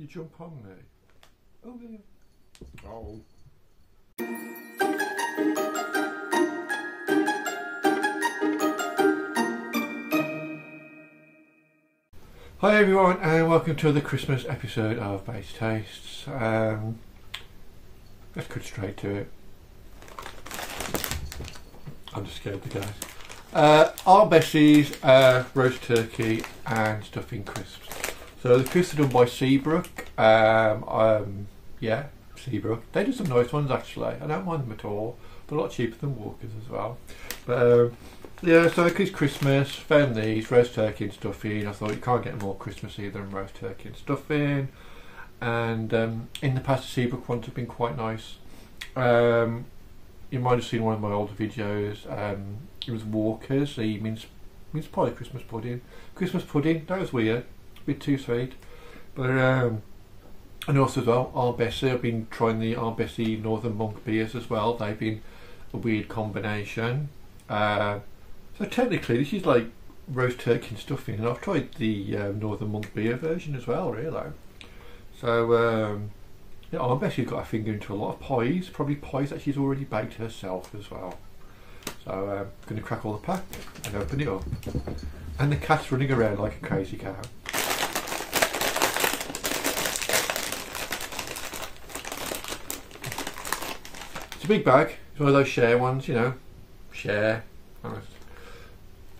You jump on me. Oh, yeah. Oh. Hi everyone and welcome to the Christmas episode of Bates Tastes. Um, let's cut straight to it. I'm just scared to go. Uh, our Bessie's uh, roast turkey and stuffing crisps. So the crisps are done by Seabrook. Um, um, yeah, Seabrook. They do some nice ones actually. I don't mind them at all. They're a lot cheaper than Walkers as well. But um, yeah, so it's Christmas. Found these roast turkey and stuffing. I thought you can't get more Christmassy than roast turkey and stuffing. And um, in the past, Seabrook ones have been quite nice. Um, you might have seen one of my older videos. Um, it was Walkers, the mince, mince pie Christmas pudding. Christmas pudding, that was weird. A bit too sweet. But, um, and also as well, Aunt Bessie, I've been trying the Aunt Bessie Northern Monk beers as well. They've been a weird combination. Uh, so technically this is like roast turkey and stuffing and I've tried the um, Northern Monk beer version as well really. So um, yeah, she's got a finger into a lot of pies, probably pies that she's already baked herself as well. So I'm um, going to crack all the pack and open it up. And the cat's running around like a crazy cow. It's a big bag. It's one of those share ones, you know. Share.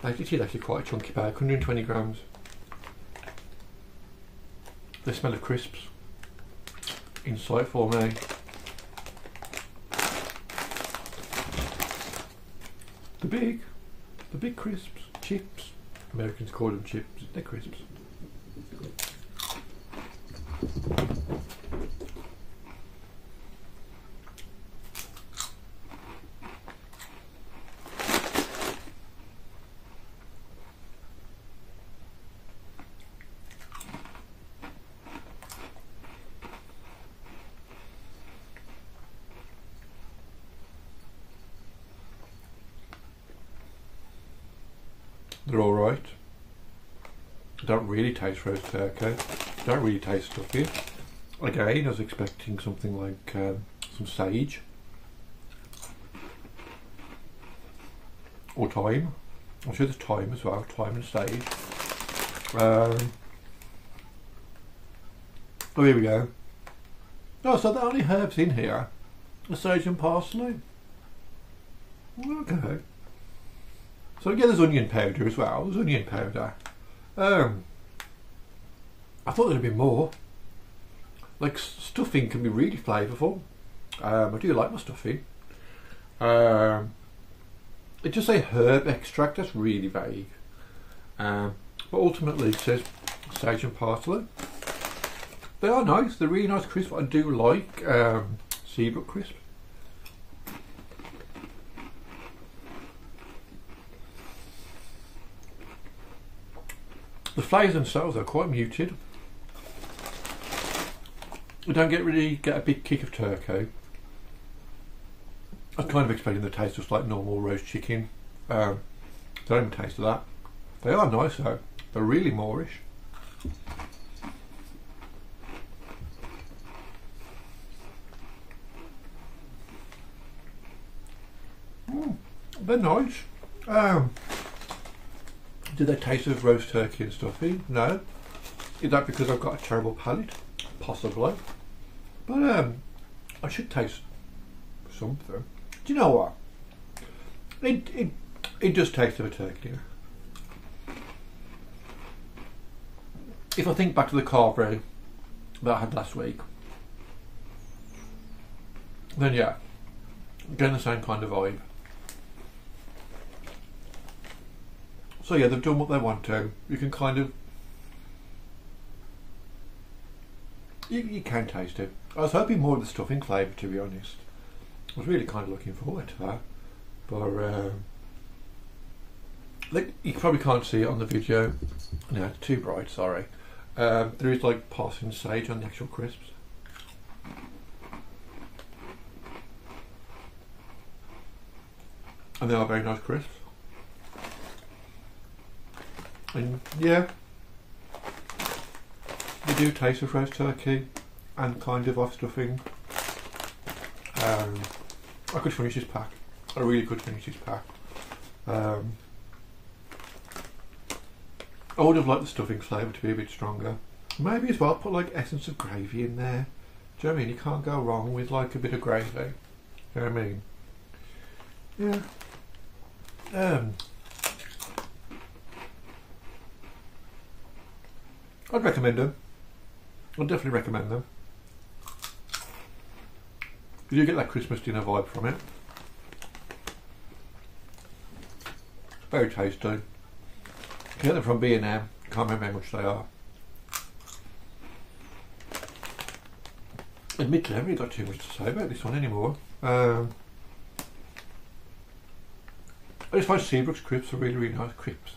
It is actually quite a chunky bag, 120 grams. The smell of crisps insightful me. Eh? The big, the big crisps, chips. Americans call them chips, they're crisps. They're alright. Don't really taste roast turkey. Don't really taste stuffy. Again, I was expecting something like um, some sage. Or thyme. I'm sure there's thyme as well, thyme and sage. Um, oh, here we go. Oh, so the only herbs in here are sage and parsley. Okay. So again, there's onion powder as well. There's onion powder. Um, I thought there'd be more. Like stuffing can be really flavourful. Um, I do like my stuffing. Um, it just say herb extract. That's really vague. Um, but ultimately, it says sage and parsley. They are nice. They're really nice crisps. I do like um, Seabrook crisps. The flavours themselves are quite muted. We don't get really get a big kick of turkey. I was kind of expecting the taste just like normal roast chicken. Um, don't even taste of that. They are nice though. They're really moreish. Mm, they're nice. Um, do they taste of roast turkey and stuffing? No. Is that because I've got a terrible palate? Possibly. But um, I should taste something. Do you know what? It it it does taste of a turkey. If I think back to the carvery that I had last week, then yeah, getting the same kind of vibe. So yeah, they've done what they want to. You can kind of you, you can taste it. I was hoping more of the stuffing flavour to be honest. I was really kind of looking forward to that. But um, like you probably can't see it on the video. No, it's too bright, sorry. Um, there is like passing sage on the actual crisps. And they are very nice crisps. And yeah, they do taste of roast turkey and kind of off stuffing. Um, I could finish this pack. I really could finish this pack. Um, I would have liked the stuffing flavour to be a bit stronger. Maybe as well put like essence of gravy in there. Do you know I mean? You can't go wrong with like a bit of gravy. Do you know what I mean? Yeah. Um, I'd recommend them. I'd definitely recommend them. You get that Christmas dinner vibe from it. Very tasty. You get them from B&M. Can't remember how much they are. Admittedly, I haven't really got too much to say about this one anymore. Um, I just find Seabrook's crisps are really, really nice. Crisps.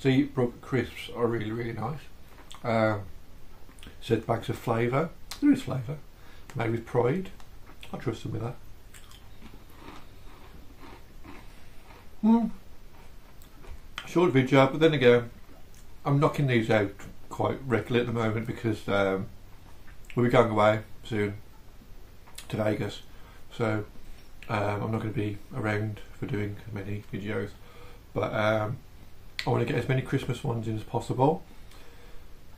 Seabrook crisps are really, really nice. Um, said bags of flavour. There is flavour. Made with pride. I trust them with that. Hmm. Short video, but then again, I'm knocking these out quite regularly at the moment because um, we'll be going away soon to Vegas. So um, I'm not going to be around for doing many videos, but um, I want to get as many Christmas ones in as possible.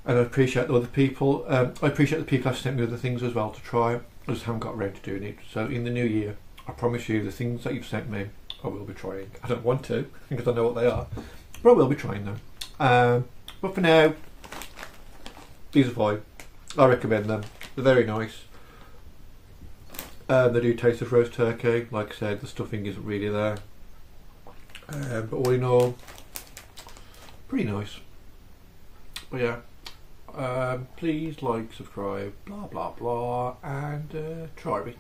And I appreciate the other people. Um, I appreciate the people have sent me other things as well to try. I just haven't got around to doing it. So in the new year, I promise you, the things that you've sent me, I will be trying. I don't want to because I know what they are, but I will be trying them. Um, but for now, these are fine. I recommend them. They're very nice. Um, they do taste of roast turkey. Like I said, the stuffing isn't really there. Um, but all in all, pretty nice. But yeah, um, please like, subscribe, blah blah blah, and uh, try it.